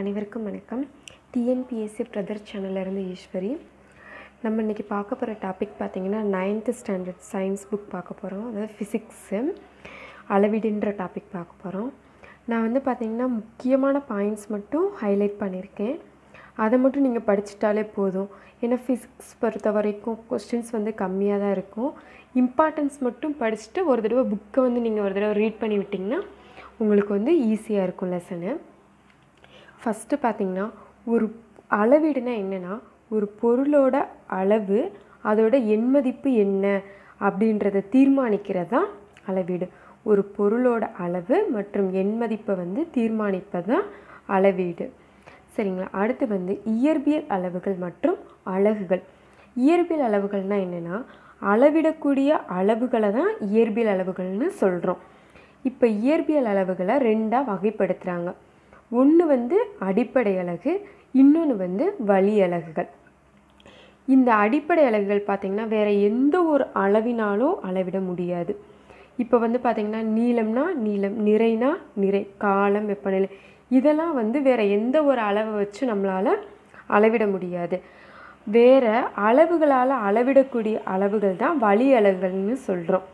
அனைவருக்கும் வணக்கம். TNPSC brother சேனல்லேருந்து ஈஸ்வரி. நம்ம இன்றைக்கி பார்க்க போகிற டாபிக் பார்த்திங்கன்னா நைன்த்து ஸ்டாண்டர்ட் சயின்ஸ் புக் பார்க்க போகிறோம் அதாவது ஃபிசிக்ஸு அளவீடுன்ற டாபிக் பார்க்க போகிறோம் நான் வந்து பார்த்திங்கன்னா முக்கியமான பாயிண்ட்ஸ் மட்டும் ஹைலைட் பண்ணியிருக்கேன். அதை மட்டும் நீங்கள் படிச்சிட்டாலே போதும். ஏன்னா ஃபிசிக்ஸ் பொறுத்த வரைக்கும் கொஸ்டின்ஸ் வந்து கம்மியாக தான் இருக்கும். இம்பார்ட்டன்ஸ் மட்டும் படிச்சுட்டு ஒரு தடவை புக்கை வந்து நீங்கள் ஒரு தடவை ரீட் பண்ணி விட்டிங்கன்னா உங்களுக்கு வந்து ஈஸியாக இருக்கும் லெசனு ஃபஸ்ட்டு பார்த்திங்கன்னா ஒரு அளவீடுனா என்னென்னா ஒரு பொருளோட அளவு அதோட எண்மதிப்பு என்ன அப்படின்றத தீர்மானிக்கிறது தான் அளவீடு. ஒரு பொருளோட அளவு மற்றும் எண்மதிப்பை வந்து தீர்மானிப்பது தான் அளவீடு. சரிங்களா? அடுத்து வந்து இயற்பியல் அளவுகள் மற்றும் அலகுகள். இயற்பியல் அளவுகள்னால் என்னென்னா அளவிடக்கூடிய அளவுகளை தான் இயற்பியல் அளவுகள்னு சொல்கிறோம் இப்போ இயற்பியல் அளவுகளை ரெண்டாக வகைப்படுத்துகிறாங்க ஒன்று வந்து அடிப்படை அலகு இன்னொன்று வந்து வழி அழகுகள் இந்த அடிப்படை அலகுகள் பார்த்திங்கன்னா வேறு எந்த ஒரு அளவினாலும் அளவிட முடியாது. இப்போ வந்து பார்த்திங்கன்னா நீளம்னா நீளம் நிறைனா நிறை காலம் வெப்பநிலை இதெல்லாம் வந்து வேறு எந்த ஒரு அளவை வச்சு நம்மளால் அளவிட முடியாது. வேறு அளவுகளால் அளவிடக்கூடிய அளவுகள் தான் வழி அளவுகள்னு சொல்கிறோம்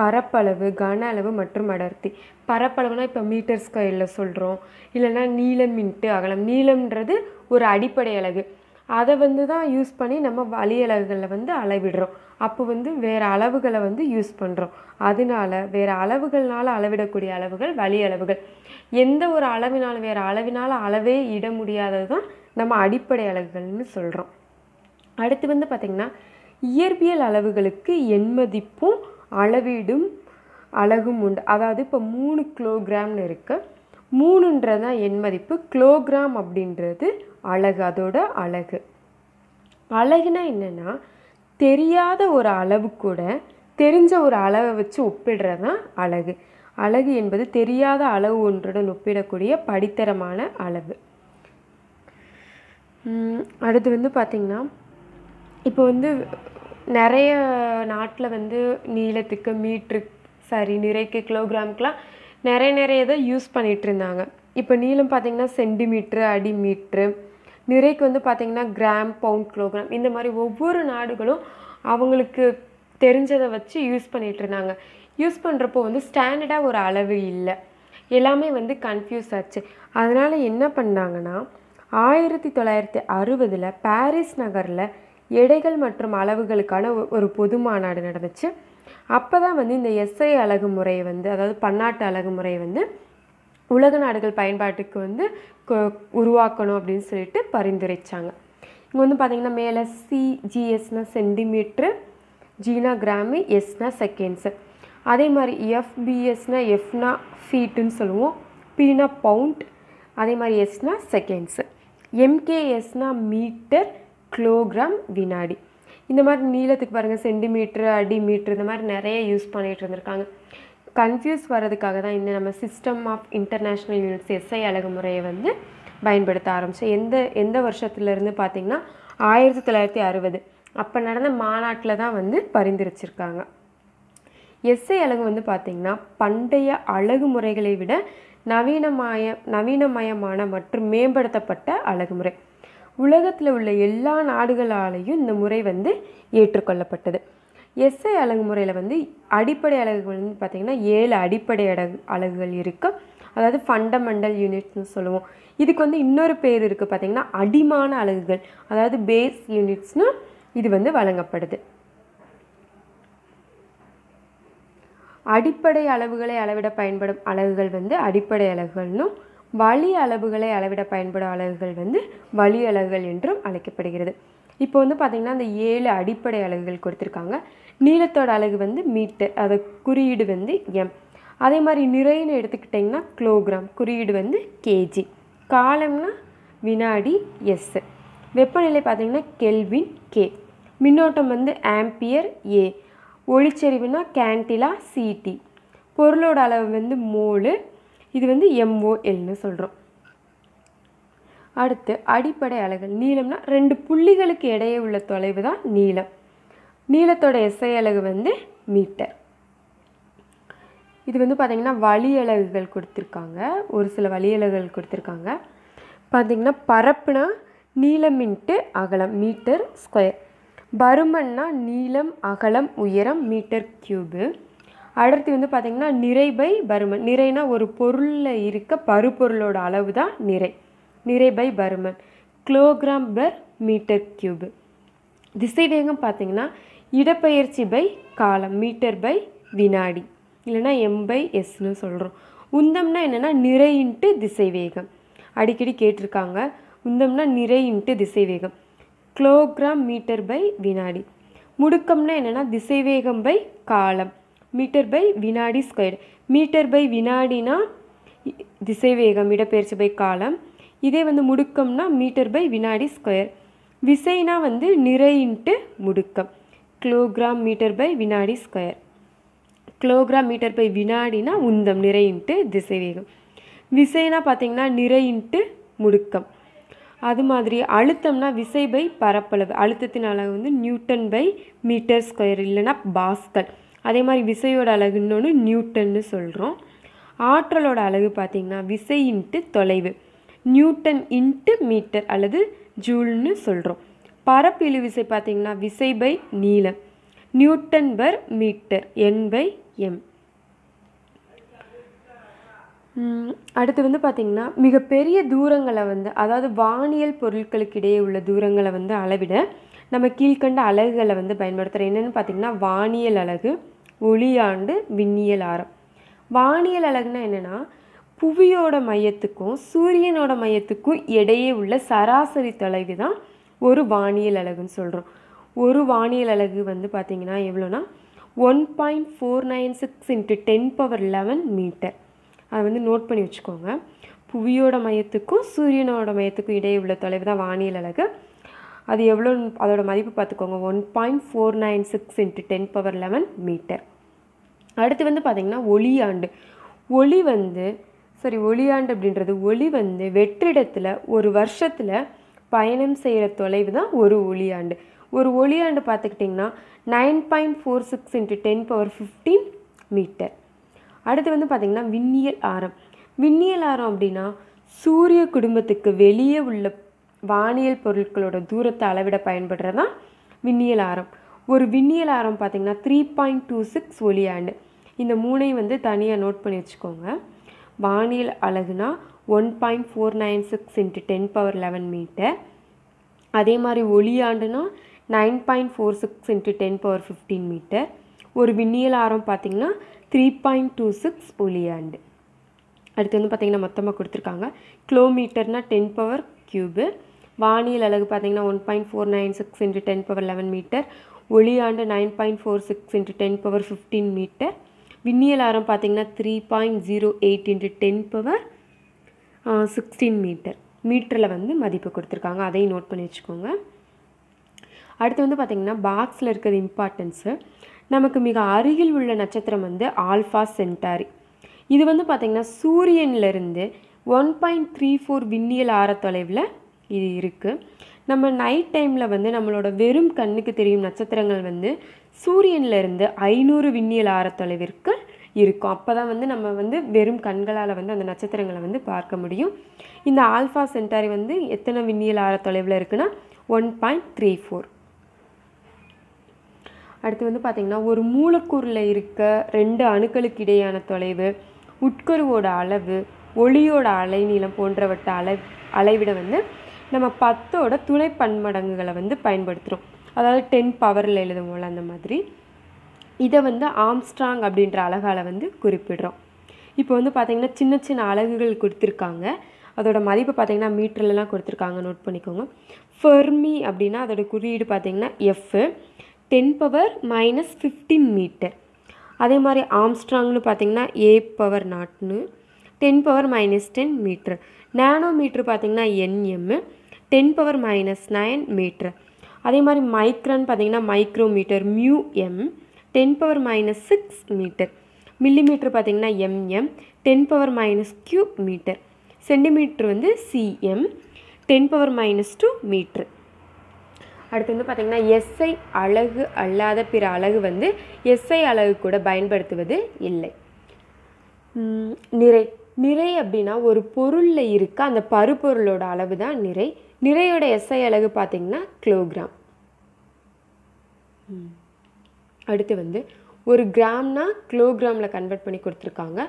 பரப்பளவு கன அளவு மற்றும் அடர்த்தி. பரப்பளவுனா இப்போ மீட்டர் ஸ்கொயரில் சொல்கிறோம் இல்லைன்னா நீளம் மின்ட்டு அகலம். நீளம்ன்றது ஒரு அடிப்படை அலகு. அதை வந்து தான் யூஸ் பண்ணி நம்ம வழி அளவுகளில் வந்து அளவிடுறோம். அப்போ வந்து வேறு அளவுகளை வந்து யூஸ் பண்ணுறோம் அதனால வேறு அளவுகள்னால் அளவிடக்கூடிய அளவுகள் வழி அளவுகள். எந்த ஒரு அளவினாலும் வேறு அளவினால் அளவே இட முடியாதது தான் நம்ம அடிப்படை அளவுகள்னு சொல்கிறோம் அடுத்து வந்து பார்த்திங்கன்னா இயற்பியல் அளவுகளுக்கு எண்மதிப்பும் அளவீடும் அழகும் உண்டு. அதாவது இப்போ மூணு கிலோகிராம்னு இருக்குது மூணுன்றது தான் எண்மதிப்பு கிலோகிராம் அப்படின்றது அழகு அதோட அழகு. அழகுனா என்னென்னா தெரியாத ஒரு அளவு கூட தெரிஞ்ச ஒரு அளவை வச்சு ஒப்பிடுறது தான் அழகு. அழகு என்பது தெரியாத அளவு ஒன்றுடன் ஒப்பிடக்கூடிய படித்தரமான அளவு. அடுத்து வந்து பார்த்திங்கன்னா இப்போ வந்து நிறைய நாட்டில் வந்து நீளத்துக்கு மீட்ரு சாரி நிறைக்கு கிலோகிராமுக்கெலாம் நிறைய நிறைய இதை யூஸ் பண்ணிகிட்டு இருந்தாங்க. இப்போ நீளம் பார்த்திங்கன்னா சென்டிமீட்ரு அடி மீட்ரு நிறைக்கு வந்து பார்த்திங்கன்னா கிராம் பவுண்ட் கிலோகிராம் இந்த மாதிரி ஒவ்வொரு நாடுகளும் அவங்களுக்கு தெரிஞ்சதை வச்சு யூஸ் பண்ணிகிட்டு இருந்தாங்க. யூஸ் பண்ணுறப்போ வந்து ஸ்டாண்டர்டாக ஒரு அளவு இல்லை. எல்லாமே வந்து கன்ஃபியூஸ் ஆச்சு. அதனால் என்ன பண்ணாங்கன்னா ஆயிரத்தி தொள்ளாயிரத்தி அறுபதில் பாரிஸ் நகரில் எடைகள் மற்றும் அளவுகளுக்கான ஒரு பொது மாநாடு நடந்துச்சு. அப்போ தான் வந்து இந்த எஸ்ஐ அழகு முறையை வந்து அதாவது பன்னாட்டு அழகு முறையை வந்து உலக நாடுகள் பயன்பாட்டுக்கு வந்து உருவாக்கணும் அப்படின்னு சொல்லிட்டு பரிந்துரைச்சாங்க. இங்கே வந்து பார்த்திங்கன்னா மேலே சிஜிஎஸ்னா சென்டிமீட்ரு ஜீனா கிராமு எஸ்னா செகண்ட்ஸு அதே மாதிரி எஃபிஎஸ்னா எஃப்னா ஃபீட்டுன்னு சொல்லுவோம். பீனா பவுண்ட் அதே மாதிரி எஸ்னா செகண்ட்ஸு எம்கேஎஸ்னா மீட்டர் கிலோகிராம் வினாடி. இந்த மாதிரி நீளத்துக்கு பாருங்கள் சென்டிமீட்ரு அடி மீட்ரு இந்த மாதிரி நிறைய யூஸ் பண்ணிகிட்டு இருந்திருக்காங்க. கன்ஃபியூஸ் வர்றதுக்காக தான் இந்த நம்ம system of international units SI அழகுமுறையை வந்து பயன்படுத்த ஆரம்பித்தோம் எந்த எந்த வருஷத்துலேருந்து பார்த்திங்கன்னா ஆயிரத்தி தொள்ளாயிரத்தி அறுபது. அப்போ நடந்த மாநாட்டில் தான் வந்து பரிந்துரைச்சிருக்காங்க. எஸ்ஐ அழகு வந்து பார்த்திங்கன்னா பண்டைய அழகு முறைகளை விட நவீனமய நவீனமயமான மற்றும் மேம்படுத்தப்பட்ட அழகுமுறை உலகத்தில் உள்ள எல்லா நாடுகளாலேயும் இந்த முறை வந்து ஏற்றுக்கொள்ளப்பட்டது. எஸ்ஐ அழகு முறையில் வந்து அடிப்படை அலகுகள் வந்து பார்த்திங்கன்னா ஏழு அடிப்படை அழகு அலகுகள் இருக்குது அதாவது ஃபண்டமெண்டல் யூனிட்ஸ்னு சொல்லுவோம். இதுக்கு வந்து இன்னொரு பேர் இருக்குது பார்த்திங்கன்னா அடிமான அலகுகள் அதாவது பேஸ் யூனிட்ஸ்னு இது வந்து வழங்கப்படுது. அடிப்படை அளவுகளை அளவிட பயன்படும் அலகுகள் வந்து அடிப்படை அலகுகள்னும் வழி அளவுகளை அளவிட பயன்படும் அலகுகள் வந்து வழி அலகுகள் என்றும் அழைக்கப்படுகிறது. இப்போ வந்து பார்த்திங்கன்னா அந்த ஏழு அடிப்படை அலகுகள் கொடுத்துருக்காங்க. நீளத்தோட அலகு வந்து மீட்டர் அதை குறியீடு வந்து எம் அதே மாதிரி நிறைன்னு எடுத்துக்கிட்டிங்கன்னா கிலோகிராம் குறியீடு வந்து கேஜி காலம்னா வினாடி எஸ் வெப்பநிலை பார்த்திங்கன்னா கெல்வின் கே மின்னோட்டம் வந்து ஆம்பியர் ஏ ஒளிச்செறிவுனா கேண்டிலா சிடி பொருளோட அளவு வந்து மோலு இது வந்து எம்ஓஎல்னு சொல்கிறோம் அடுத்து அடிப்படை அலகுகள். நீளம்னா ரெண்டு புள்ளிகளுக்கு இடையே உள்ள தொலைவு தான் நீளம். நீளத்தோட எஸ்ஐ அலகு வந்து மீட்டர் இது வந்து பார்த்திங்கன்னா வழி அலகுகள் கொடுத்துருக்காங்க. ஒரு சில வழி அலகுகள் கொடுத்துருக்காங்க. பார்த்திங்கன்னா பரப்புனா நீளம் இன்ட்டு அகலம் மீட்டர் ஸ்கொயர் பருமன்னா நீளம் அகலம் உயரம் மீட்டர் க்யூபு அடுத்து வந்து பார்த்திங்கன்னா நிறை பை பருமன். நிறைனா ஒரு பொருளில் இருக்க பருப்பொருளோட அளவு தான் நிறை. நிறை பை பருமன். Kilogram per metre cube. திசைவேகம் பார்த்திங்கன்னா இடப்பெயர்ச்சி பை காலம் மீட்டர் பை வினாடி. இல்லைன்னா எம் பை எஸ்னு சொல்கிறோம் உந்தம்னா என்னென்னா நிறை இன்ட்டு திசைவேகம். அடிக்கடி கேட்டிருக்காங்க. உந்தம்னா நிறை இன்ட்டு திசைவேகம். கிலோகிராம் மீட்டர் பை வினாடி. முடுக்கம்னா என்னென்னா திசைவேகம் பை காலம். மீட்டர் பை வினாடி ஸ்கொயர். மீட்டர் பை வினாடினா திசைவேகம் இடப்பெயர்ச்சி பை காலம். இதே வந்து முடுக்கம்னா மீட்டர் பை வினாடி ஸ்கொயர். விசைனா வந்து நிறை இன்ட்டு முடுக்கம். கிலோகிராம் மீட்டர் பை வினாடி ஸ்கொயர். கிலோகிராம் மீட்டர் பை வினாடினா உந்தம் நிறை இன்ட்டு திசைவேகம். விசைனா பார்த்தீங்கன்னா நிறை இன்ட்டு முடுக்கம். அது மாதிரி அழுத்தம்னா விசை பை பரப்பளவு. அழுத்தத்தின் அளவு வந்து நியூட்டன் பை மீட்டர் ஸ்கொயர் இல்லைன்னா பாஸ்கல். அதே மாதிரி விசையோட அலகு இன்னொன்று நியூட்டன்னு சொல்கிறோம் ஆற்றலோட அலகு பார்த்திங்கன்னா விசை இன்ட்டு தொலைவு. நியூட்டன் இன்ட்டு மீட்டர் அல்லது ஜூல்னு சொல்கிறோம் பரப்பிழு விசை பார்த்திங்கன்னா விசை பை நீளம். Newton per metre N by M அடுத்து வந்து பார்த்திங்கன்னா மிகப்பெரிய தூரங்களை வந்து அதாவது வானியல் பொருட்களுக்கு இடையே உள்ள தூரங்களை வந்து அளவிட நம்ம கீழ்க்கண்ட அலகுகளை வந்து பயன்படுத்துகிறோம் என்னென்னு பார்த்திங்கன்னா வானியல் அலகு ஒளியாண்டு விண்ணியல் ஆரம். வானியல் அழகுனா என்னென்னா புவியோட மையத்துக்கும் சூரியனோட மையத்துக்கும் இடையே உள்ள சராசரி தொலைவு தான் ஒரு வானியல் அலகுன்னு சொல்கிறோம் ஒரு வானியல் அலகு வந்து பார்த்திங்கன்னா எவ்வளோனா one point four nine six into ten power eleven metre. அதை வந்து நோட் பண்ணி வச்சுக்கோங்க. புவியோட மையத்துக்கும் சூரியனோட மையத்துக்கும் இடையே உள்ள தொலைவு தான் வானியல் அலகு அது எவ்வளோ அதோட மதிப்பு பார்த்துக்கோங்க. One point four nine six into ten power eleven metre. அடுத்து வந்து பார்த்திங்கன்னா ஒளியாண்டு. ஒளி வந்து சரி ஒளியாண்டு அப்படின்றது ஒளி வந்து வெற்றிடத்தில் ஒரு வருஷத்தில் பயணம் செய்கிற தொலைவு தான் ஒரு ஒளியாண்டு. ஒரு ஒளியாண்டு பார்த்துக்கிட்டிங்கன்னா nine point four six into ten power fifteen metre அடுத்து வந்து பார்த்திங்கன்னா விண்ணியல் ஆரம். விண்ணியல் ஆரம் அப்படின்னா சூரிய குடும்பத்துக்கு வெளியே உள்ள வானியல் பொருட்களோட தூரத்தை அளவிட பயன்படுறதான் விண்ணியல் ஆரம். ஒரு விண்ணியல் ஆரம் பார்த்திங்கன்னா த்ரீ பாயிண்ட் டூ சிக்ஸ் ஒளியாண்டு. இந்த மூணையும் வந்து தனியாக நோட் பண்ணி வச்சுக்கோங்க. வானியல் அழகுனா one point four nine six into ten power eleven metre அதே மாதிரி ஒளியாண்டுனா nine point four six into ten power fifteen metre ஒரு விண்ணியல் ஆரம் பார்த்திங்கன்னா த்ரீ பாயிண்ட் டூ சிக்ஸ் ஒளியாண்டு அடுத்து வந்து பார்த்திங்கன்னா மொத்தமாக கொடுத்துருக்காங்க. கிலோமீட்டர்னால் டென் பவர் க்யூபு வானியல் அழகு பார்த்திங்கன்னா one point four nine six into ten power eleven metre ஒளியாண்டு nine point four six into ten power fifteen metre விண்ணியல் ஆரம் பார்த்திங்கன்னா three point zero eight into ten power sixteen metre மீட்டரில் வந்து மதிப்பு கொடுத்துருக்காங்க. அதையும் நோட் பண்ணி வச்சுக்கோங்க. அடுத்து வந்து பார்த்திங்கன்னா பாக்ஸில் இருக்கிறது இம்பார்ட்டன்ஸு நமக்கு மிக அருகில் உள்ள நட்சத்திரம் வந்து ஆல்ஃபா சென்டாரி இது வந்து பார்த்திங்கன்னா சூரியன்லேருந்து ஒன் பாயிண்ட் த்ரீ ஃபோர் விண்ணியல் ஆர தொலைவில் இது இருக்குது நம்ம நைட் டைமில் வந்து நம்மளோட வெறும் கண்ணுக்கு தெரியும் நட்சத்திரங்கள் வந்து சூரியன்லேருந்து ஐநூறு விண்ணியல் ஆர தொலைவிற்கு இருக்கும். அப்போ தான் வந்து நம்ம வந்து வெறும் கண்களால் வந்து அந்த நட்சத்திரங்களை வந்து பார்க்க முடியும். இந்த ஆல்ஃபா சென்டாரி வந்து எத்தனை விண்ணியல் ஆர தொலைவில் இருக்குன்னா ஒன் பாயிண்ட் த்ரீ ஃபோர் அடுத்து வந்து பார்த்திங்கன்னா ஒரு மூலக்கூறில் இருக்க ரெண்டு அணுக்களுக்கு இடையான தொலைவு உட்கருவோட அளவு ஒளியோட அலைநீளம் போன்றவற்றை அள அளவிட வந்து நம்ம பத்தோட துணை பன்மடங்குகளை வந்து பயன்படுத்துகிறோம் அதாவது டென் பவரில் எழுதும் போல் அந்த மாதிரி. இதை வந்து ஆம்ஸ்ட்ராங் அப்படின்ற அழகால் வந்து குறிப்பிடுறோம். இப்போ வந்து பார்த்திங்கன்னா சின்ன சின்ன அலகுகள் கொடுத்துருக்காங்க. அதோட மதிப்பு பார்த்திங்கன்னா மீட்டர்லலாம் கொடுத்துருக்காங்க. நோட் பண்ணிக்கோங்க. ஃபெர்மி அப்படின்னா அதோட குறியீடு பார்த்திங்கன்னா F ten power minus fifteen metre அதே மாதிரி ஆம்ஸ்ட்ராங்னு பார்த்திங்கன்னா A power நாட்னு ten power minus ten metre nano metre பார்த்திங்கன்னா NM ten power minus nine metre அதே மாதிரி மைக்ரான் பார்த்திங்கன்னா micrometre mu M ten power minus six metre millimetre பார்த்திங்கன்னா MM ten power minus cube metre centimetre வந்து CM ten power minus two metre அடுத்து வந்து பார்த்திங்கன்னா SI அலகு அல்லாத பிற அலகு வந்து எஸ்ஐ அழகு கூட பயன்படுத்துவது இல்லை. நிறை. நிறை அப்படின்னா ஒரு பொருளில் இருக்க அந்த பருப்பொருளோட அளவு தான் நிறை. நிறையோட எஸ்ஐ அலகு பார்த்தீங்கன்னா கிலோகிராம். அடுத்து வந்து ஒரு கிராம்னா கிலோகிராமில் கன்வெர்ட் பண்ணி கொடுத்துருக்காங்க.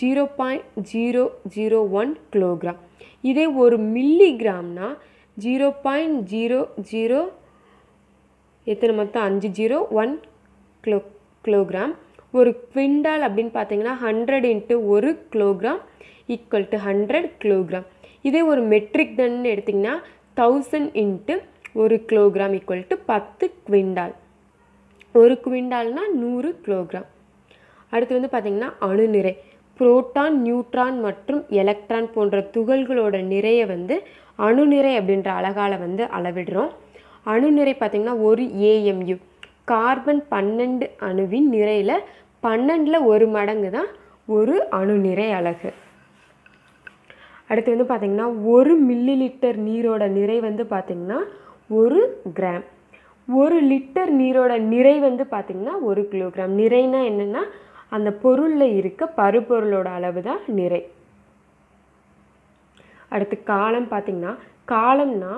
Zero point zero zero one kilogram இதே ஒரு மில்லி கிராம்னா ஜீரோ பாயிண்ட் ஜீரோ ஜீரோ எத்தனை மொத்தம்? அஞ்சு ஜீரோ ஒன் கிலோ கிலோகிராம் ஒரு குவிண்டால் அப்படின்னு பார்த்தீங்கன்னா ஹண்ட்ரட் இன்ட்டு ஒரு kilogram equal to hundred kilogram இதே ஒரு மெட்ரிக் டன்னு எடுத்திங்கன்னா தௌசண்ட் இன்ட்டு ஒரு கிலோகிராம் ஈக்குவல் டு பத்து குவிண்டால் ஒரு குவிண்டால்னால் நூறு கிலோகிராம் அடுத்து வந்து பார்த்திங்கன்னா அணு நிறை புரோட்டான் நியூட்ரான் மற்றும் எலக்ட்ரான் போன்ற துகள்களோட நிறையை வந்து அணுநிறை அப்படின்ற அழகால் வந்து அளவிடுறோம். அணுநிறை பார்த்திங்கன்னா ஒரு ஏஎம்யு கார்பன் பன்னெண்டு அணுவின் நிறையில் பன்னெண்டில் ஒரு மடங்கு தான் ஒரு அணுநிறை அழகு அடுத்து வந்து பார்த்திங்கன்னா ஒரு மில்லி லிட்டர் நீரோட நிறை வந்து பார்த்திங்கன்னா ஒரு கிராம் ஒரு லிட்டர் நீரோட நிறை வந்து பார்த்திங்கன்னா ஒரு கிலோகிராம் நிறைனா என்னென்னா அந்த பொருளில் இருக்க பருப்பொருளோட அளவு தான் நிறை. அடுத்து காலம் பார்த்திங்கன்னா காலம்னா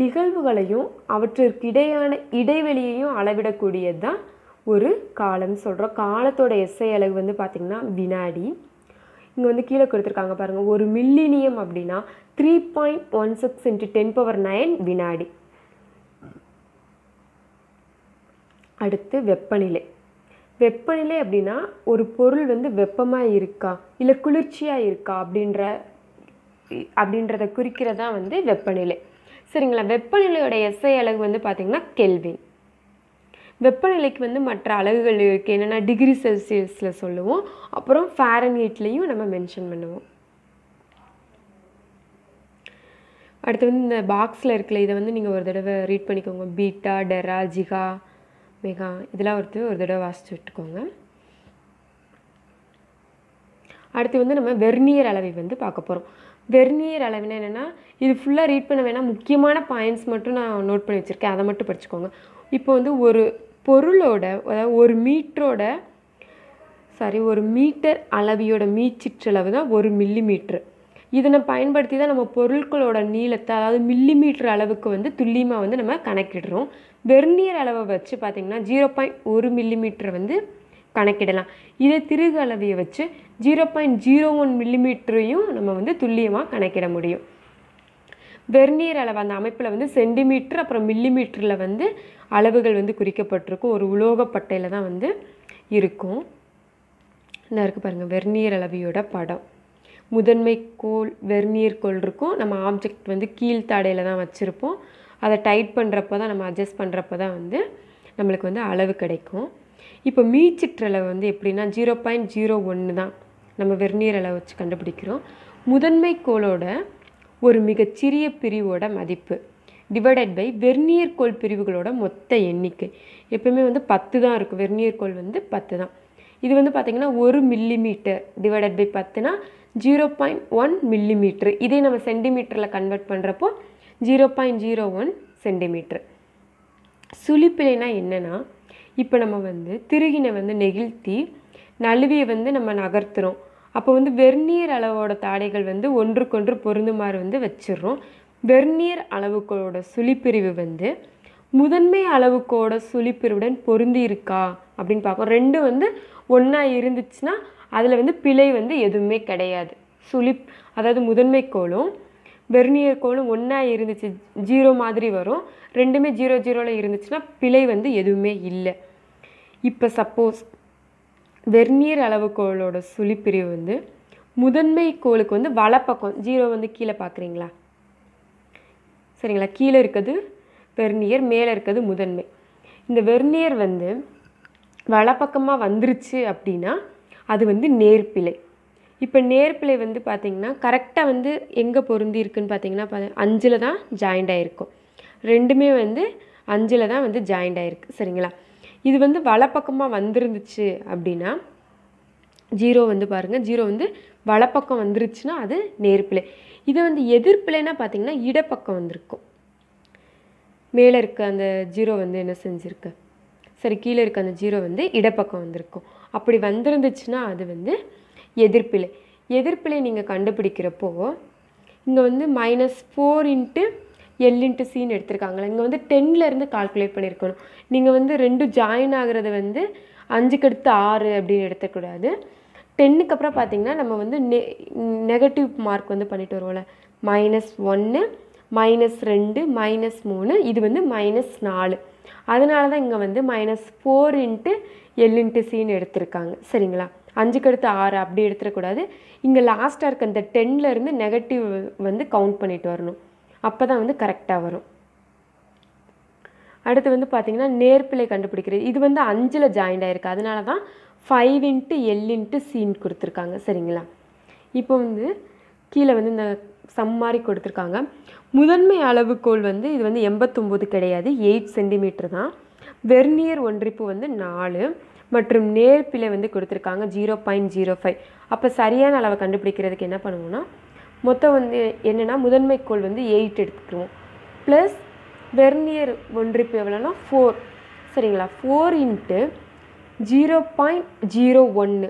நிகழ்வுகளையும் அவற்றிற்கு இடையான இடைவெளியையும் அளவிடக்கூடியது தான் ஒரு காலம். சொல்கிறோம் காலத்தோட எஸ்ஐ அளவு வந்து பார்த்திங்கன்னா வினாடி இங்கே வந்து கீழே கொடுத்துருக்காங்க பாருங்கள் ஒரு மில்லினியம் அப்படின்னா three point one six into ten power nine வினாடி. அடுத்து வெப்பநிலை. வெப்பநிலை அப்படின்னா ஒரு பொருள் வந்து வெப்பமாக இருக்கா இல்லை குளிர்ச்சியாக இருக்கா அப்படின்ற அப்படின்றத குறிக்கிறதா வந்து வெப்பநிலை. சரிங்களா? வெப்பநிலையோட எஸ்ஐ அலகு வந்து பார்த்திங்கன்னா கெல்வின் வெப்பநிலைக்கு வந்து மற்ற அலகுகள் இருக்குது என்னென்னா டிகிரி செல்சியஸில் சொல்லுவோம். அப்புறம் ஃபேரன்ஹீட்லேயும் நம்ம மென்ஷன் பண்ணுவோம். அடுத்து வந்து இந்த பாக்ஸில் இருக்கல இதை வந்து நீங்கள் ஒரு தடவை ரீட் பண்ணிக்கோங்க. பீட்டா டெரா ஜிகா மெகா இதெல்லாம் ஒருத்தர் ஒரு தடவை வாசிச்சு விட்டுக்கோங்க. அடுத்து வந்து நம்ம வெர்னியர் அளவை வந்து பார்க்க போகிறோம் வெர்னியர் அளவுனா என்னென்னா இது ஃபுல்லாக ரீட் பண்ண வேணால் முக்கியமான பாயிண்ட்ஸ் மட்டும் நான் நோட் பண்ணி வச்சுருக்கேன். அதை மட்டும் படிச்சுக்கோங்க. இப்போ வந்து ஒரு பொருளோட அதாவது ஒரு மீட்டரோட சாரி ஒரு மீட்டர் அளவியோட மீச்சிற்றளவு தான் ஒரு மில்லி மீட்ரு இதனை பயன்படுத்தி தான் நம்ம பொருட்களோட நீளத்தை அதாவது மில்லி மீட்டர் அளவுக்கு வந்து துல்லியமாக வந்து நம்ம கணக்கிடுறோம். வெர்னியர் அளவை வச்சு பார்த்திங்கன்னா ஜீரோ பாயிண்ட் ஒரு மில்லி மீட்டர் வந்து கணக்கிடலாம். இதே திருகு அளவையை வச்சு ஜீரோ பாயிண்ட் ஜீரோ ஒன் மில்லிமீட்டரையும் நம்ம வந்து துல்லியமாக கணக்கிட முடியும். வெர்னியர் அளவு அந்த அமைப்பில் வந்து சென்டிமீட்டர் அப்புறம் மில்லிமீட்டரில் வந்து அளவுகள் வந்து குறிக்கப்பட்டிருக்கும். ஒரு உலோகப்பட்டையில் தான் வந்து இருக்கும். இந்த இருக்குது பாருங்கள் வெர்னியர் அளவியோட படம். முதன்மை கோல் வெர்னியர் கோல் இருக்கும். நம்ம ஆப்ஜெக்ட் வந்து கீழ்த்தாடையில் தான் வச்சுருப்போம். அதை டைட் பண்ணுறப்ப தான் நம்ம அட்ஜஸ்ட் பண்ணுறப்ப தான் வந்து நம்மளுக்கு வந்து அளவு கிடைக்கும். இப்போ மீச்சிற்றளவு வந்து எப்படின்னா ஜீரோ பாயிண்ட் ஜீரோ ஒன்று தான் நம்ம வெர்னியர் அளவு வச்சு கண்டுபிடிக்கிறோம். முதன்மை கோளோட ஒரு மிகச்சிறிய பிரிவோட மதிப்பு. டிவைடட் பை வெர்னியர் கோல் பிரிவுகளோட மொத்த எண்ணிக்கை. எப்பவுமே வந்து பத்து தான் இருக்கும். வெர்னியர் கோல் வந்து பத்து தான். இது வந்து பார்த்திங்கன்னா ஒரு மில்லிமீட்டர் டிவைடட் பை பத்துனா ஜீரோ பாயிண்ட் ஒன் மில்லிமீட்ரு இதே நம்ம சென்டிமீட்டரில் கன்வெர்ட் பண்ணுறப்போ zero point zero one centimetre சுழிப்பிலைனா என்னென்னா இப்போ நம்ம வந்து திருகினை வந்து நெகிழ்த்தி நழுவியை வந்து நம்ம நகர்த்துறோம். அப்போ வந்து வெர்னியர் அளவோட தாடைகள் வந்து ஒன்றுக்கொன்று பொருந்துமாறு வந்து வச்சிடுறோம். வெர்னியர் அளவுகளோட சுழிப்பிரிவு வந்து முதன்மை அளவுக்கோட சுழிப்பிரிவுடன் பொருந்தி இருக்கா அப்படின்னு பார்ப்போம் ரெண்டு வந்து ஒன்றா இருந்துச்சுன்னா அதில் வந்து பிழை வந்து எதுவுமே கிடையாது. சுழிப் அதாவது முதன்மை கோளும் வெர்னியர் கோளும் ஒன்றா இருந்துச்சு ஜீரோ மாதிரி வரும். ரெண்டுமே ஜீரோ ஜீரோவில் இருந்துச்சுன்னா பிழை வந்து எதுவுமே இல்லை. இப்போ சப்போஸ் வெர்னியர் அளவுக்கோளோட சுழிப்பிரிவு வந்து முதன்மை கோளுக்கு வந்து வலப்பக்கம் ஜீரோ வந்து கீழே பார்க்குறீங்களா? சரிங்களா? கீழே இருக்கிறது வெர்னியர் மேலே இருக்கிறது முதன்மை. இந்த வெர்னியர் வந்து வலப்பக்கமாக வந்துருச்சு அப்படின்னா அது வந்து நேர்பிழை. இப்போ நேர்பிழை வந்து பார்த்திங்கன்னா கரெக்டாக வந்து எங்கே பொருந்தி இருக்குன்னு பார்த்தீங்கன்னா பா- அஞ்சில் தான் ஜாயிண்ட் ஆகிருக்கும் ரெண்டுமே வந்து அஞ்சில் தான் வந்து ஜாயிண்ட் ஆகிருக்கு சரிங்களா? இது வந்து வலப்பக்கமாக வந்துருந்துச்சு அப்படின்னா ஜீரோ வந்து பாருங்கள் ஜீரோ வந்து வலப்பக்கம் வந்துருச்சுன்னா அது நேர்பிழை. இது வந்து எதிர்பிழைனா பார்த்தீங்கன்னா இடப்பக்கம் வந்திருக்கும். மேலே இருக்க அந்த ஜீரோ வந்து என்ன செஞ்சுருக்கு? சரி கீழே இருக்க அந்த ஜீரோ வந்து இடப்பக்கம் வந்திருக்கும். அப்படி வந்திருந்துச்சுன்னா அது வந்து எதிர்ப்பிலை. எதிர்ப்பிலை நீங்கள் கண்டுபிடிக்கிறப்போ இங்கே வந்து minus four into L into சின்னு எடுத்திருக்காங்களே இங்கே வந்து டென்லேருந்து கால்குலேட் பண்ணியிருக்கணும் நீங்கள் வந்து ரெண்டு ஜாயின் ஆகுறது வந்து அஞ்சுக்கு அடுத்து ஆறு அப்படின்னு எடுத்துக்கூடாது டென்னுக்கு அப்புறம் பார்த்தீங்கன்னா நம்ம வந்து நெ நெகட்டிவ் மார்க் வந்து பண்ணிட்டு வருவோம்ல. மைனஸ் ஒன்று மைனஸ் ரெண்டு மைனஸ் மூணு இது வந்து மைனஸ் நாலு. அதனால தான் இங்கே வந்து minus four into L into சின்னு எடுத்திருக்காங்க. சரிங்களா? அஞ்சுக்கு அடுத்து ஆறு அப்படி எடுத்துடக்கூடாது இங்கே லாஸ்ட்டாக இருக்க இந்த டென்லேருந்து நெகட்டிவ் வந்து கவுண்ட் பண்ணிட்டு வரணும். அப்போ தான் வந்து கரெக்டாக வரும். அடுத்து வந்து பார்த்திங்கன்னா நேர்ப்பிலை கண்டுபிடிக்கிறது. இது வந்து அஞ்சில் ஜாயிண்ட் ஆயிருக்கு. அதனால தான் five into L into sin கொடுத்துருக்காங்க. சரிங்களா? இப்போ வந்து கீழே வந்து இந்த சம் மாதிரி கொடுத்துருக்காங்க. முதன்மை அளவுகோல் வந்து இது வந்து எண்பத்தொம்போது கிடையாது. எயிட் சென்டிமீட்டர் தான். வெர்னியர் ஒன்றிப்பு வந்து நாலு. மற்றும் நேர்பிழை வந்து கொடுத்துருக்காங்க ஜீரோ பாயிண்ட் ஜீரோ ஃபைவ் அப்போ சரியான அளவை கண்டுபிடிக்கிறதுக்கு என்ன பண்ணுவோம்னா மொத்தம் வந்து என்னென்னா முதன்மை கோல் வந்து எயிட் எடுத்துக்குவோம் ப்ளஸ் வெர்னியர் ஒன்றிப்பு எவ்வளோனா ஃபோர் சரிங்களா? Four into zero point zero ஒன்று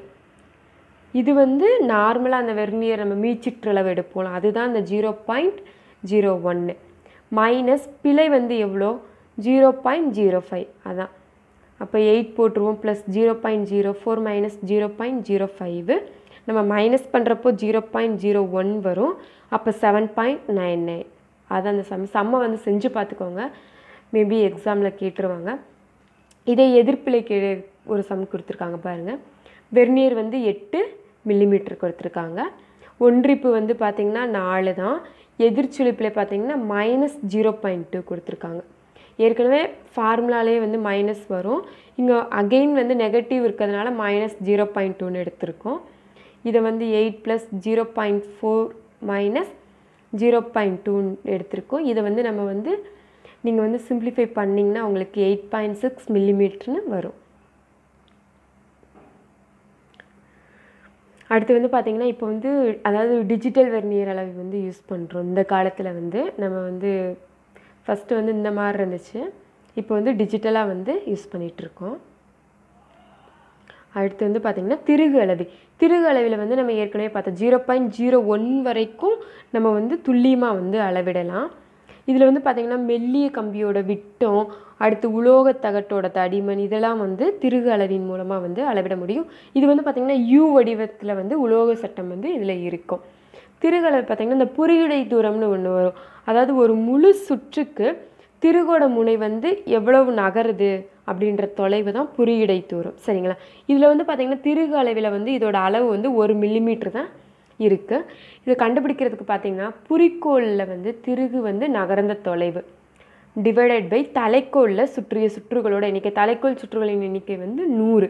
இது வந்து நார்மலாக அந்த வெர்னியர் நம்ம மீச்சிற்றளவு எடுப்போம் அதுதான் அந்த ஜீரோ பாயிண்ட் ஜீரோ ஒன்று மைனஸ் பிழை வந்து எவ்வளோ? ஜீரோ பாயிண்ட் ஜீரோ ஃபைவ் அதான். அப்போ எயிட் போட்டுருவோம் plus zero point zero four minus zero point zero five. நம்ம மைனஸ் பண்ணுறப்போ ஜீரோ பாயிண்ட் ஜீரோ ஒன் வரும் அப்போ செவன் பாயிண்ட் நைன் நைன். அது அந்த சம் சம்மை வந்து செஞ்சு பார்த்துக்கோங்க. மேபி எக்ஸாமில் கேட்டுருவாங்க. இதே எதிர்ப்பிலை ஒரு சம் கொடுத்துருக்காங்க பாருங்கள் வெர்னியர் வந்து எட்டு மில்லிமீட்டர் கொடுத்துருக்காங்க. ஒன்றிப்பு வந்து பார்த்திங்கன்னா நாலு தான். எதிர்ச்சுழிப்பில் பார்த்திங்கன்னா மைனஸ் ஜீரோ பாயிண்ட் டூ கொடுத்துருக்காங்க. ஏற்கனவே ஃபார்முலாலே வந்து மைனஸ் வரும். இங்கே அகெயின் வந்து நெகட்டிவ் இருக்கிறதுனால மைனஸ் ஜீரோ பாயிண்ட் டூன்னு எடுத்திருக்கோம். இதை வந்து eight plus zero point four minus zero point டூன்னு எடுத்திருக்கோம். இதை வந்து நம்ம வந்து நீங்கள் வந்து சிம்பிளிஃபை பண்ணிங்கன்னா உங்களுக்கு எயிட் பாயிண்ட் சிக்ஸ் மில்லிமீட்டர்னு வரும். அடுத்து வந்து பார்த்திங்கன்னா இப்போ வந்து அதாவது டிஜிட்டல் வெர்னியர் அளவு வந்து யூஸ் பண்ணுறோம் இந்த காலத்தில் வந்து நம்ம வந்து ஃபஸ்ட்டு வந்து இந்த மாதிரி இருந்துச்சு. இப்போ வந்து டிஜிட்டலாக வந்து யூஸ் பண்ணிகிட்ருக்கோம் அடுத்து வந்து பார்த்திங்கன்னா திருகு அளவி. திருகு அளவில் வந்து நம்ம ஏற்கனவே பார்த்தோம் ஜீரோ பாயிண்ட் ஜீரோ ஒன் வரைக்கும் நம்ம வந்து துல்லியமாக வந்து அளவிடலாம். இதில் வந்து பார்த்திங்கன்னா மெல்லிய கம்பியோட விட்டம் அடுத்து உலோகத் தகட்டோட தடிமன் இதெல்லாம் வந்து திருகு அளவின் மூலமாக வந்து அளவிட முடியும். இது வந்து பார்த்திங்கன்னா யூ வடிவத்தில் வந்து உலோக சட்டம் வந்து இதில் இருக்கும். திருகளை பார்த்திங்கன்னா இந்த புரியுடை தூரம்னு ஒன்று வரும். அதாவது ஒரு முழு சுற்றுக்கு திருகோட முனை வந்து எவ்வளவு நகருது அப்படின்ற தொலைவு தான் புரியுடை தூரம். சரிங்களா? இதில் வந்து பார்த்திங்கன்னா திருகு அளவில் வந்து இதோட அளவு வந்து ஒரு மில்லிமீட்டர் தான் இருக்குது இதை கண்டுபிடிக்கிறதுக்கு பார்த்திங்கன்னா குறிக்கோளில் வந்து திருகு வந்து நகர்ந்த தொலைவு. டிவைடட் பை தலைக்கோளில் சுற்றிய சுற்றுகளோட எண்ணிக்கை தலைக்கோள் சுற்றுகளின் எண்ணிக்கை வந்து நூறு.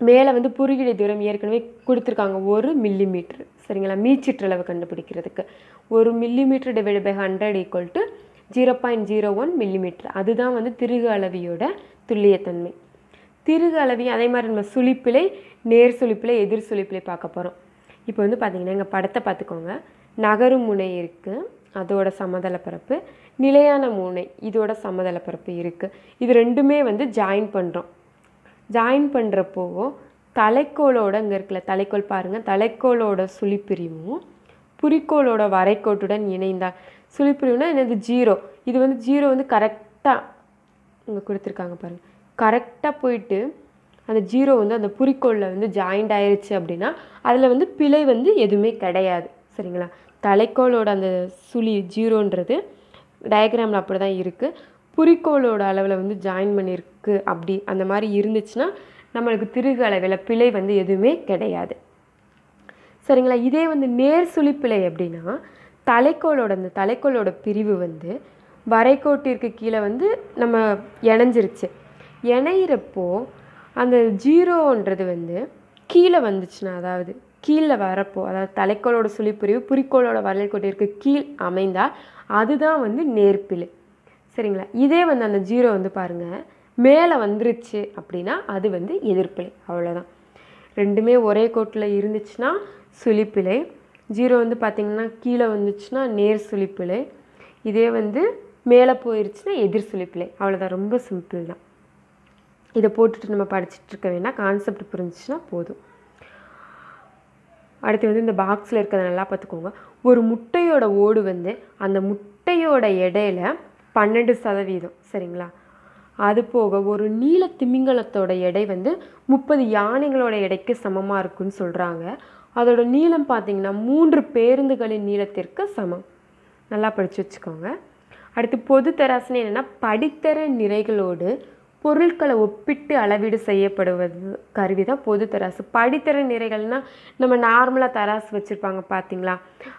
மேலே வந்து புரிகிடை தூரம் ஏற்கனவே கொடுத்துருக்காங்க ஒரு மில்லிமீட்ரு சரிங்களா? மீச்சிற்றளவு கண்டுபிடிக்கிறதுக்கு. ஒரு millimetre divide by hundred equal to zero point zero one millimetre அதுதான் வந்து திருகு அளவியோட துல்லியத்தன்மை. திருகு அளவி அதே மாதிரி நம்ம சுழிப்பிலை நேர் சுழிப்பில் எதிர் சுழிப்பில் பார்க்க போகிறோம் இப்போ வந்து பார்த்திங்கன்னா எங்கள் படத்தை பார்த்துக்கோங்க. நகரும் முனை இருக்குது அதோட சமதள பரப்பு. நிலையான முனை இதோட சமதள பரப்பு இருக்குது இது ரெண்டுமே வந்து ஜாயின் பண்ணுறோம் ஜாயின் பண்ணுறப்போ தலைக்கோளோட இங்கே இருக்கல தலைக்கோள் பாருங்கள் தலைக்கோளோட சுழிப்பிரிவும் குறிக்கோளோட வரைக்கோட்டுடன் இணைந்தால் சுழிப்பிரிவுனா என்னது? ஜீரோ இது வந்து ஜீரோ வந்து கரெக்டாக இங்கே கொடுத்துருக்காங்க பாருங்கள் கரெக்டாக போயிட்டு அந்த ஜீரோ வந்து அந்த குறிக்கோளில் வந்து ஜாயிண்ட் ஆயிடுச்சு அப்படின்னா அதில் வந்து பிழை வந்து எதுவுமே கிடையாது. சரிங்களா? தலைக்கோளோட அந்த சுழி ஜீரோன்றது டயக்ராமில் அப்படி தான் இருக்குது குறிக்கோளோட அளவில் வந்து ஜாயின் பண்ணியிருக்கு அப்படி அந்த மாதிரி இருந்துச்சுன்னா நம்மளுக்கு திருகு அளவில் பிழை வந்து எதுவுமே கிடையாது. சரிங்களா? இதே வந்து நேர் சுழிப்பிழை அப்படின்னா தலைக்கோளோட அந்த தலைக்கோளோட பிரிவு வந்து வரைக்கோட்டிற்கு கீழே வந்து நம்ம இணைஞ்சிருச்சு. இணையிறப்போ அந்த ஜீரோன்றது வந்து கீழே வந்துச்சுன்னா அதாவது கீழே வரப்போ அதாவது தலைக்கோளோட சுழிப்புரிவு குறிக்கோளோட வரைக்கோட்டிற்கு கீழ் அமைந்தால் அதுதான் வந்து நேர்பிழை. சரிங்களா? இதே வந்து அந்த ஜீரோ வந்து பாருங்கள் மேலே வந்துருச்சு அப்படின்னா அது வந்து எதிர்ப்பிழை அவ்வளோதான் ரெண்டுமே ஒரே கோட்டில் இருந்துச்சுன்னா சுழிப்பிழை. ஜீரோ வந்து பார்த்திங்கன்னா கீழே வந்துச்சுன்னா நேர் சுழிப்பிழை. இதே வந்து மேலே போயிருச்சுன்னா எதிர் சுழிப்பிழை. அவ்வளோதான் ரொம்ப சிம்பிள் தான். இதை போட்டுட்டு நம்ம படிச்சுட்டு இருக்க வேண்டாம் கான்செப்ட் புரிஞ்சிச்சுன்னா போதும். அடுத்து வந்து இந்த பாக்ஸில் இருக்கிறத நல்லா பார்த்துக்கோங்க. ஒரு முட்டையோட ஓடு வந்து அந்த முட்டையோட எடையில பன்னெண்டு சதவீதம் சரிங்களா? அது போக ஒரு நீல திமிங்கலத்தோட எடை வந்து முப்பது யானைகளோட எடைக்கு சமமாக இருக்குன்னு சொல்கிறாங்க அதோட நீளம் பார்த்தீங்கன்னா மூன்று பேருந்துகளின் நீளத்திற்கு சமம். நல்லா படித்து வச்சுக்கோங்க. அடுத்து பொது தராசுன்னு என்னென்னா படித்தர நிறைகளோடு பொருட்களை ஒப்பிட்டு அளவீடு செய்யப்படுவது கருவி தான் பொது தராசு. படித்தர நிறைகள்னால் நம்ம நார்மலாக தராசு வச்சுருப்பாங்க பார்த்தீங்களா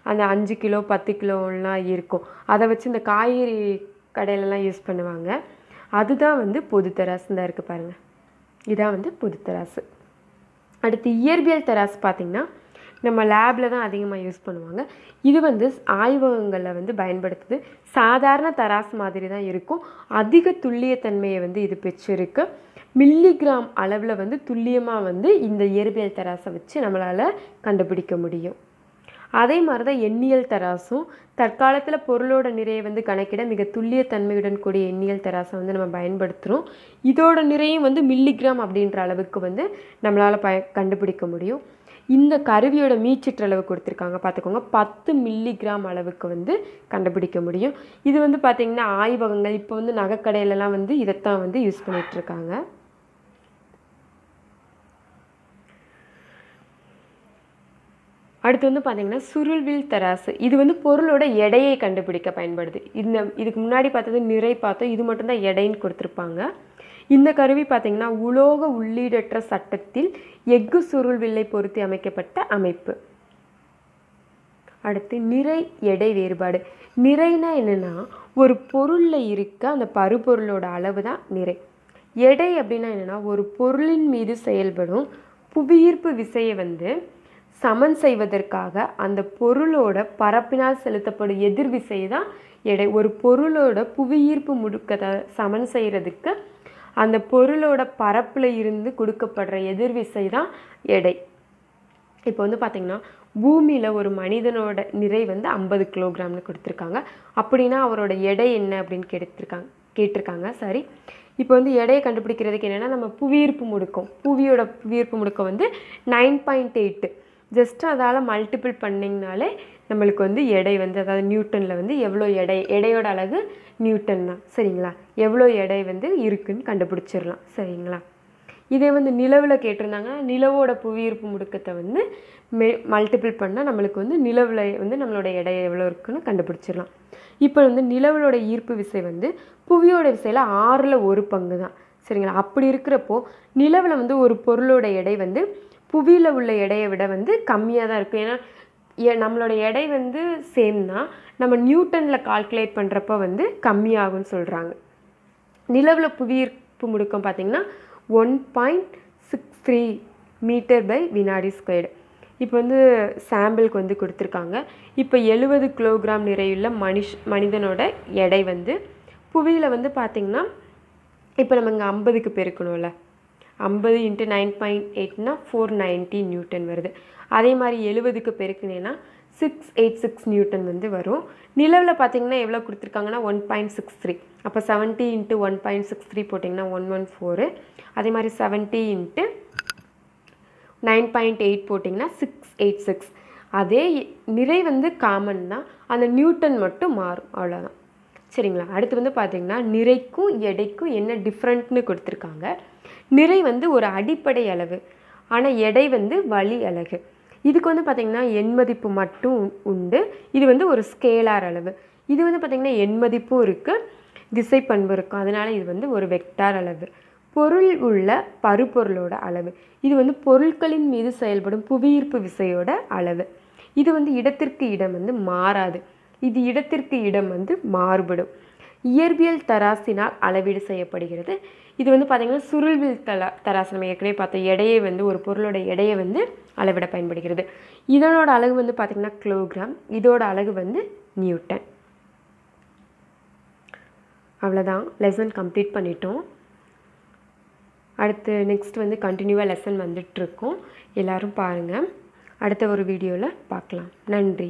அந்த அஞ்சு கிலோ பத்து கிலோலாம் இருக்கும். அதை வச்சு இந்த காய்கறி கடையிலலாம் யூஸ் பண்ணுவாங்க. அதுதான் வந்து பொது தராசு தான் இருக்குது பாருங்கள் இதான் வந்து பொது தராசு. அடுத்து இயற்பியல் தராசு பார்த்திங்கன்னா நம்ம லேபில் தான் அதிகமாக யூஸ் பண்ணுவாங்க. இது வந்து ஆய்வகங்களில் வந்து பயன்படுத்துது. சாதாரண தராசு மாதிரி தான் இருக்கும். அதிக துல்லியத்தன்மையை வந்து இது பெற்றிருக்கு. மில்லிகிராம் அளவில் வந்து துல்லியமாக வந்து இந்த இயற்பியல் தராசை வச்சு நம்மளால் கண்டுபிடிக்க முடியும். அதே மாதிரி தான் எண்ணியல் தராசும் தற்காலத்தில் பொருளோட நிறையை வந்து கணக்கிட மிக துல்லியத்தன்மையுடன் கூடிய எண்ணியல் தராசை வந்து நம்ம பயன்படுத்துகிறோம் இதோட நிறையும் வந்து மில்லிகிராம் அப்படின்ற அளவுக்கு வந்து நம்மளால் பய கண்டுபிடிக்க முடியும். இந்த கருவியோட மீச்சிற்றளவு கொடுத்துருக்காங்க. பார்த்துக்கோங்க. பத்து மில்லிகிராம் அளவுக்கு வந்து கண்டுபிடிக்க முடியும். இது வந்து பார்த்திங்கன்னா ஆய்வகங்கள் இப்போ வந்து நகைக்கடையிலலாம் வந்து இதைத்தான் வந்து யூஸ் பண்ணிகிட்ருக்காங்க அடுத்து வந்து பார்த்திங்கன்னா சுருள்வில் தராசு. இது வந்து பொருளோட எடையை கண்டுபிடிக்க பயன்படுது. இந்த இதுக்கு முன்னாடி பார்த்தது நிறை பார்த்தோம். இது மட்டும்தான் எடைன்னு கொடுத்துருப்பாங்க. இந்த கருவி பார்த்திங்கன்னா உலோக உள்ளீடற்ற சட்டத்தில் எஃகு சுருள் வில்லை பொருத்தி அமைக்கப்பட்ட அமைப்பு. அடுத்து நிறை எடை வேறுபாடு. நிறைனா என்னென்னா ஒரு பொருளில் இருக்க அந்த பருப்பொருளோட அளவு தான் நிறை. எடை அப்படின்னா என்னென்னா ஒரு பொருளின் மீது செயல்படும் புவியீர்ப்பு விசையை வந்து சமன் செய்வதற்காக அந்த பொருளோட பரப்பினால் செலுத்தப்படும் எதிர்விசை தான் எடை. ஒரு பொருளோட புவியீர்ப்பு முடுக்கத்தை சமன் செய்கிறதுக்கு அந்த பொருளோட பரப்பில் இருந்து கொடுக்கப்படுற எதிர்விசை தான் எடை. இப்போ வந்து பார்த்திங்கன்னா பூமியில் ஒரு மனிதனோட நிறை வந்து ஐம்பது கிலோகிராம்னு கொடுத்துருக்காங்க. அப்படின்னா அவரோட எடை என்ன அப்படின்னு கேட்டிருக்காங்க கேட்டிருக்காங்க சாரி இப்போ வந்து எடையை கண்டுபிடிக்கிறதுக்கு என்னென்னா நம்ம புவியீர்ப்பு முடுக்கம் புவியோட புவியீர்ப்பு முடுக்கம் வந்து நைன் பாயிண்ட் எயிட்டு ஜஸ்ட் அதால் மல்டிபிள் பண்ணிங்கனாலே நம்மளுக்கு வந்து எடை வந்து அதாவது நியூட்டனில் வந்து எவ்வளோ எடை எடையோட அழகு நியூட்டன் தான். சரிங்களா? எவ்வளோ எடை வந்து இருக்குன்னு கண்டுபிடிச்சிடலாம் சரிங்களா? இதே வந்து நிலவில் கேட்டிருந்தாங்கன்னா நிலவோட புவியீர்ப்பு முடுக்கத்தை வந்து மெ மல்டிபிள் பண்ணால் நம்மளுக்கு வந்து நிலவில் வந்து நம்மளோட எடை எவ்வளோ இருக்குன்னு கண்டுபிடிச்சிடலாம் இப்போ வந்து நிலவலோட ஈர்ப்பு விசை வந்து புவியோட விசையில் ஆறில் ஒரு பங்கு தான். சரிங்களா? அப்படி இருக்கிறப்போ நிலவில் வந்து ஒரு பொருளோட எடை வந்து புவியில் உள்ள எடையை விட வந்து கம்மியாக தான் இருக்கும். ஏன்னா நம்மளோட எடை வந்து சேம் தான். நம்ம நியூட்டனில் கால்குலேட் பண்ணுறப்ப வந்து கம்மியாகும்னு சொல்கிறாங்க நிலவில் புவியீர்ப்பு முடுக்கம் பார்த்தீங்கன்னா one point six three metre by வினாடி ஸ்கொயர்டு இப்போ வந்து சாம்பிளுக்கு வந்து கொடுத்துருக்காங்க. இப்போ எழுபது கிலோகிராம் நிறையுள்ள மனுஷ் மனிதனோட எடை வந்து புவியில் வந்து பார்த்திங்கன்னா இப்போ நம்ம இங்கே ஐம்பதுக்கு பெருக்கணும்ல. ஐம்பது இன்ட்டு நைன் பாயிண்ட் எயிட்னா ஃபோர் நைன்ட்டி நியூட்டன் வருது. அதே மாதிரி எழுபதுக்கு பெருக்குனேன்னா சிக்ஸ் எயிட் சிக்ஸ் நியூட்டன் வந்து வரும். நிலவில் பார்த்தீங்கன்னா எவ்வளோ கொடுத்துருக்காங்கன்னா ஒன் பாயிண்ட் சிக்ஸ் த்ரீ. அப்போ seventy into one point six three போட்டிங்கன்னா ஒன் ஒன் ஃபோரு. அதே மாதிரி seventy into nine point eight போட்டிங்கன்னா சிக்ஸ் எயிட் சிக்ஸ். அதே நிறை வந்து காமன் தான். அந்த நியூட்டன் மட்டும் மாறும். அவ்வளோதான் சரிங்களா? அடுத்து வந்து பார்த்தீங்கன்னா நிறைக்கும் எடைக்கும் என்ன டிஃப்ரெண்ட்னு கொடுத்துருக்காங்க. நிறை வந்து ஒரு அடிப்படை அளவு ஆனால் எடை வந்து வழி அழகு. இதுக்கு வந்து பார்த்திங்கன்னா எண்மதிப்பு மட்டும் உண்டு. இது வந்து ஒரு ஸ்கேலார் அளவு. இது வந்து பார்த்திங்கன்னா எண்மதிப்பும் இருக்குது திசை பண்பு இருக்கும் அதனால் இது வந்து ஒரு வெக்டார் அளவு. பொருள் உள்ள பருப்பொருளோட அளவு. இது வந்து பொருட்களின் மீது செயல்படும் புவியீர்ப்பு விசையோட அளவு. இது வந்து இடத்திற்கு இடம் வந்து மாறாது. இது இடத்திற்கு இடம் வந்து மாறுபடும். இயற்பியல் தராசினால் அளவீடு செய்யப்படுகிறது. இது வந்து பார்த்திங்கன்னா சுருள்வில் தலா தராசு நம்ம ஏற்கனவே பார்த்த எடையை வந்து ஒரு பொருளோட எடையை வந்து அளவிட பயன்படுகிறது. இதனோட அழகு வந்து பார்த்திங்கன்னா கிலோகிராம் இதோட அழகு வந்து நியூட்டன் அவ்வளோதான் லெசன் கம்ப்ளீட் பண்ணிட்டோம். அடுத்து நெக்ஸ்ட் வந்து கண்டினியூவாக லெசன் வந்துட்டுருக்கோம். எல்லோரும் பாருங்கள் அடுத்த ஒரு வீடியோவில் பார்க்கலாம். நன்றி.